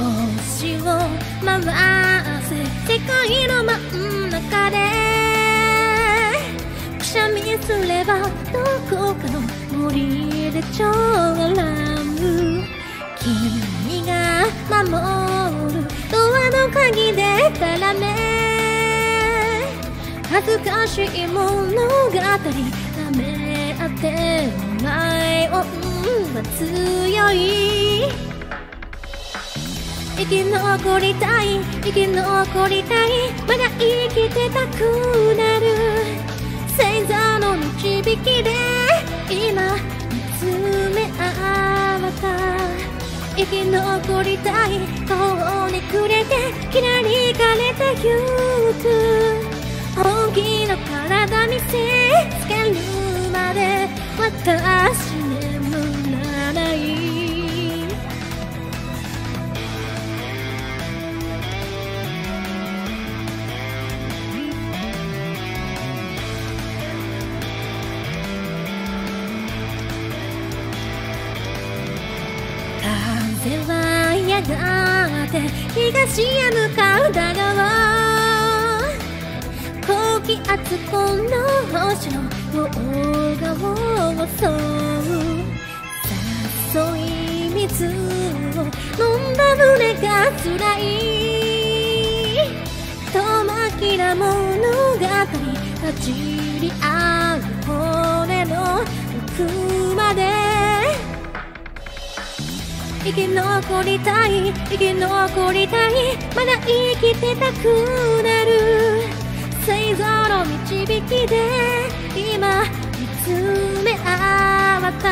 足を回せ世界の真ん中で。くしゃみすればどこかの森でちょうらむ君が守るドアの鍵でからね恥ずかしい物語ため合ってない女は強い。生き残りたい生き残りたい。まだ生きてたくなる。星座の導きで今見つめ合った。生き残りたい。遠にくれてきらりかれてゆく本気の体見せつけるまで。私眠風はやがて東へ向かう。だろう高気圧この星の動画を襲う誘い水を飲んだ胸が辛い。遠巻きな物語立ちり合う骨の奥まで生き残りたい。生き残りたい。まだ生きてたくなる。星座の導きで。今見つめ合った。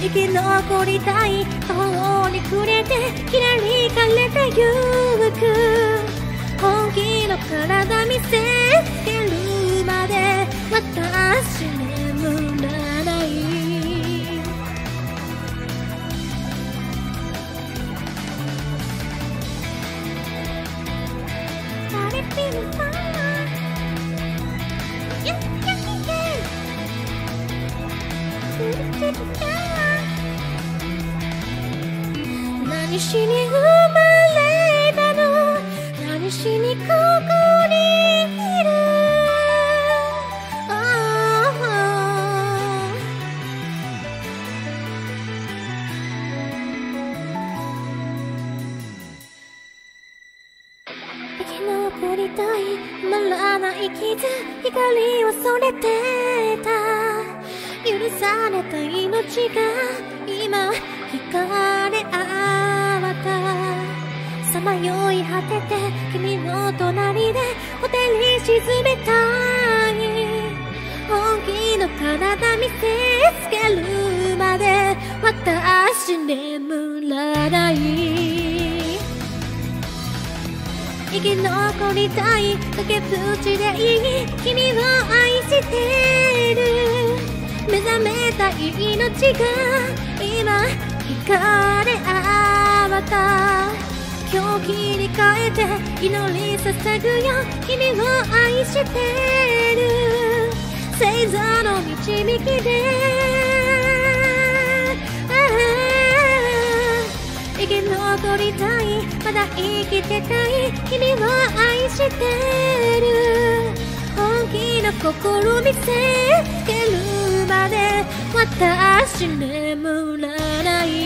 生き残りたい。遠にくれて。きらりかれてゆく本気の体見せ。つけるまで。私眠ら何しに生まれたの？何しにここにいる？ああ生き残りたい止まらない傷光はそれてた許された命が今惹かれ合った。さまよい果てて君の隣でホテルに沈めたい。本気の体見せつけるまで私眠生き残りたい崖っぷちでいい君を愛してる。目覚めたい命が今惹かれ合った。今日切り替えて祈り捧ぐよ。君を愛してる。星座の導きでまだ生きてたい君を愛してる。本気の心見せつけるまで。私眠らない。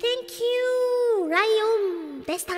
Thank you! ライオンでした